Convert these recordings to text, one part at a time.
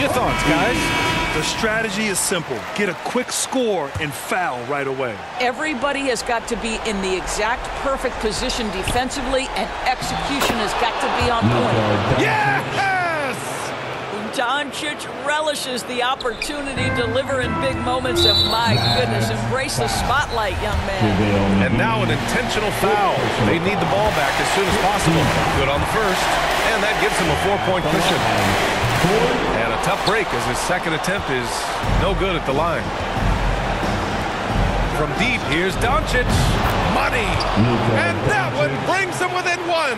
Your thoughts, guys? The strategy is simple. Get a quick score and foul right away. Everybody has got to be in the exact perfect position defensively, and execution has got to be on point. Yes! Doncic relishes the opportunity to deliver in big moments, and my goodness, embrace the spotlight, young man. And now an intentional foul. They need the ball back as soon as possible. Good on the first, and that gives him a four-point cushion. And a tough break as his second attempt is no good at the line. From deep, here's Doncic. Money! And that one brings them within one.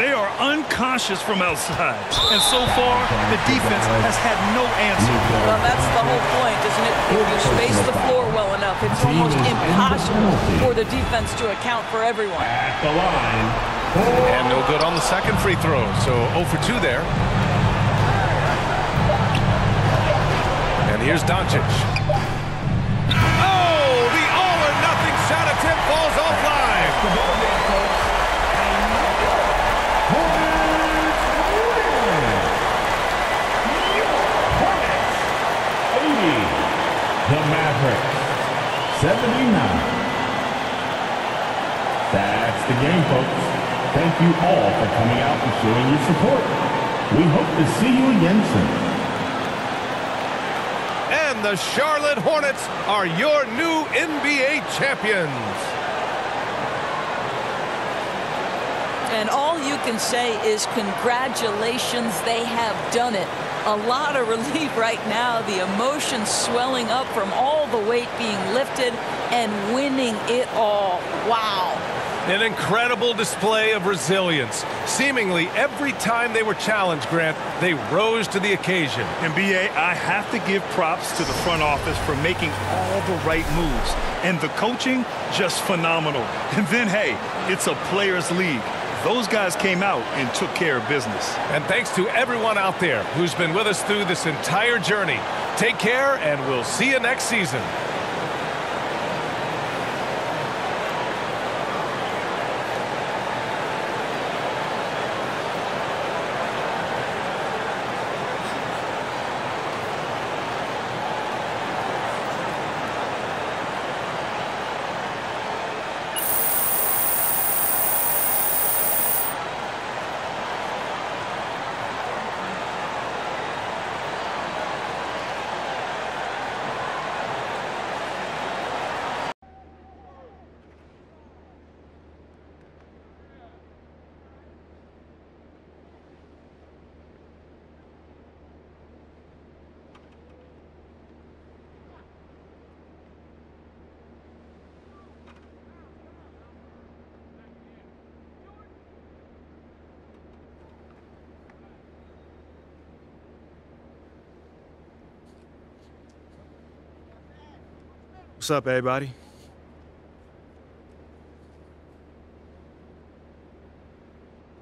They are unconscious from outside. And so far, the defense has had no answer. Well, that's the whole point, isn't it? If you space the floor well enough, it's almost impossible for the defense to account for everyone. At the line. And no good on the second free throw, so 0 for 2 there. Here's Doncic. Oh, the all-or-nothing shot attempt falls offline. The Mavericks. 79. That's the game, folks. Thank you all for coming out and showing your support. We hope to see you again soon. The Charlotte Hornets are your new NBA champions. And all you can say is congratulations, they have done it. A lot of relief right now, the emotions swelling up from all the weight being lifted and winning it all. Wow. An incredible display of resilience. Seemingly every time they were challenged, Grant, they rose to the occasion. And BA, I have to give props to the front office for making all the right moves. And the coaching, just phenomenal. And then, hey, it's a players' league. Those guys came out and took care of business. And thanks to everyone out there who's been with us through this entire journey. Take care, and we'll see you next season. What's up, everybody?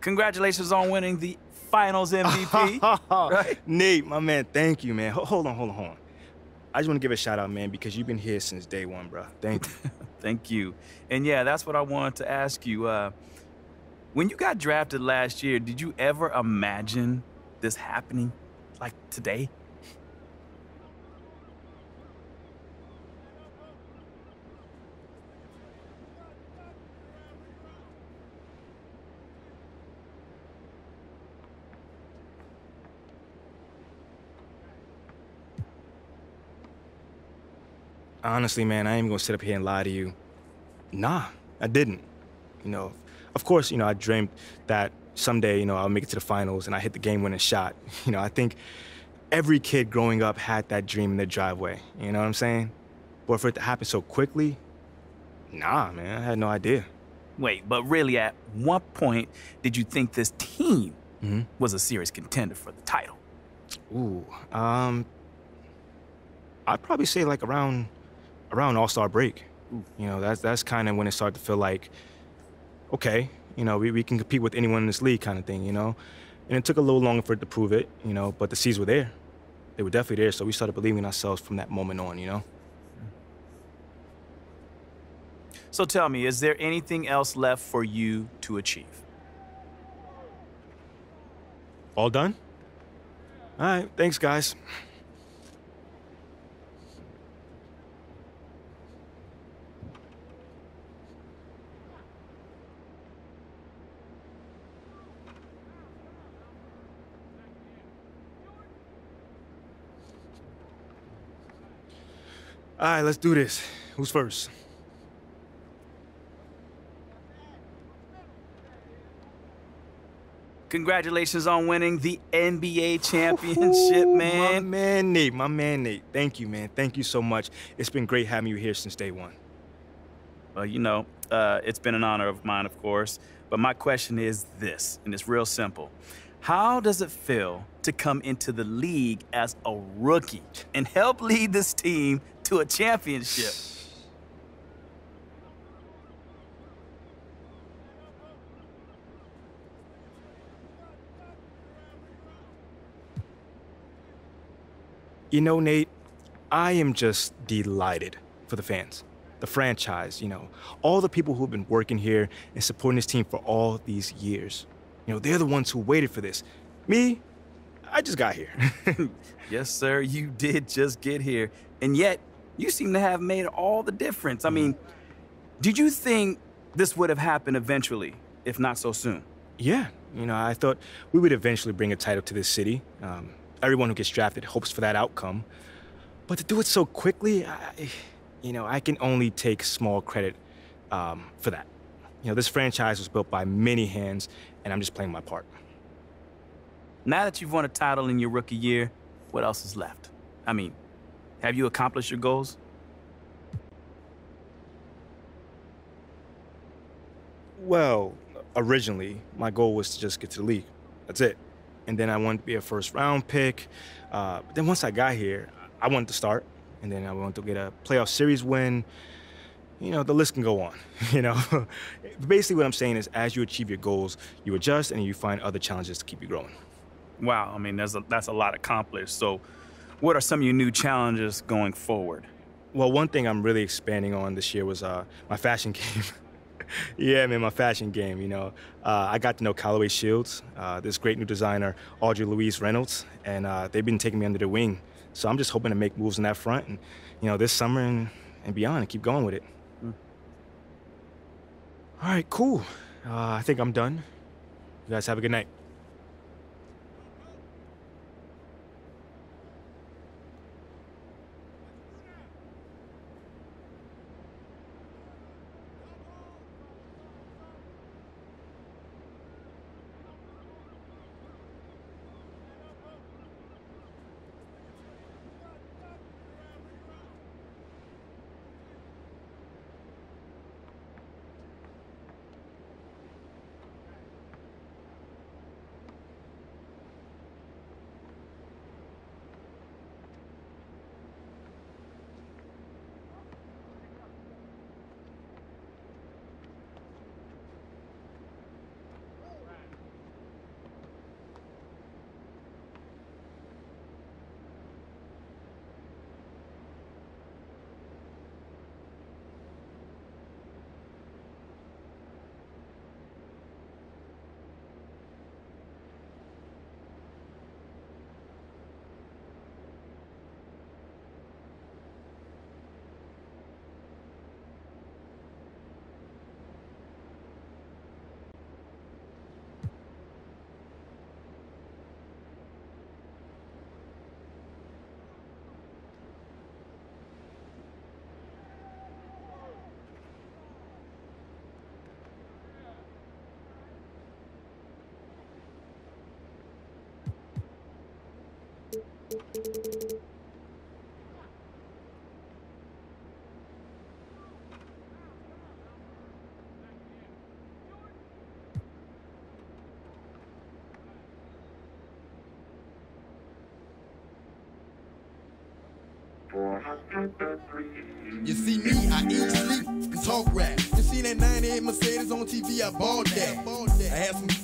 Congratulations on winning the Finals MVP. right? Nate, my man, thank you, man. Hold on, hold on, hold on. I just want to give a shout out, man, because you've been here since day one, bro. Thank you. Thank you. And yeah, that's what I wanted to ask you. Uh, when you got drafted last year, did you ever imagine this happening like today? Honestly, man, I ain't even gonna sit up here and lie to you. Nah, I didn't. You know, of course, you know, I dreamed that someday, you know, I'll make it to the finals and I hit the game-winning shot. You know, I think every kid growing up had that dream in their driveway. You know what I'm saying? But for it to happen so quickly, nah, man, I had no idea. Wait, but really, at what point did you think this team Mhm. was a serious contender for the title? Ooh, um, I'd probably say like around around All Star break. You know, that's that's kind of when it started to feel like, okay, you know, we, we can compete with anyone in this league, kind of thing. You know, and it took a little longer for it to prove it. You know, but the seeds were there. They were definitely there. So we started believing in ourselves from that moment on. You know. So tell me, is there anything else left for you to achieve? All done? All right, thanks, guys. All right, let's do this. Who's first? Congratulations on winning the NBA championship, Ooh, man. My man Nate, my man Nate. Thank you, man. Thank you so much. It's been great having you here since day one. Well, you know, uh, it's been an honor of mine, of course. But my question is this, and it's real simple. How does it feel to come into the league as a rookie and help lead this team to a championship? You know, Nate, I am just delighted for the fans, the franchise, you know, all the people who've been working here and supporting this team for all these years. You know, they're the ones who waited for this. Me, I just got here. yes, sir, you did just get here. And yet, you seem to have made all the difference. I mean, did you think this would have happened eventually, if not so soon? yeah, you know, I thought we would eventually bring a title to this city. Um, everyone who gets drafted hopes for that outcome. But to do it so quickly, I, you know, I can only take small credit um, for that. You know, this franchise was built by many hands, and I'm just playing my part. Now that you've won a title in your rookie year, what else is left? I mean, have you accomplished your goals? Well, originally, my goal was to just get to the league. That's it. And then I wanted to be a first round pick. Uh, but then once I got here, I wanted to start. And then I wanted to get a playoff series win. You know, the list can go on. You know, basically, what I'm saying is as you achieve your goals, you adjust and you find other challenges to keep you growing. Wow, I mean, that's a, that's a lot accomplished. So, what are some of your new challenges going forward? Well, one thing I'm really expanding on this year was uh, my fashion game. yeah, man, my fashion game. You know, uh, I got to know Callaway Shields, uh, this great new designer, Audrey Louise Reynolds, and uh, they've been taking me under their wing. So I'm just hoping to make moves in that front, and you know, this summer and, and beyond, and keep going with it. Mm. All right, cool. Uh, I think I'm done. You guys have a good night. You see me, I eat, sleep, and talk rap. You seen that 98 Mercedes on TV, I bought that. I had some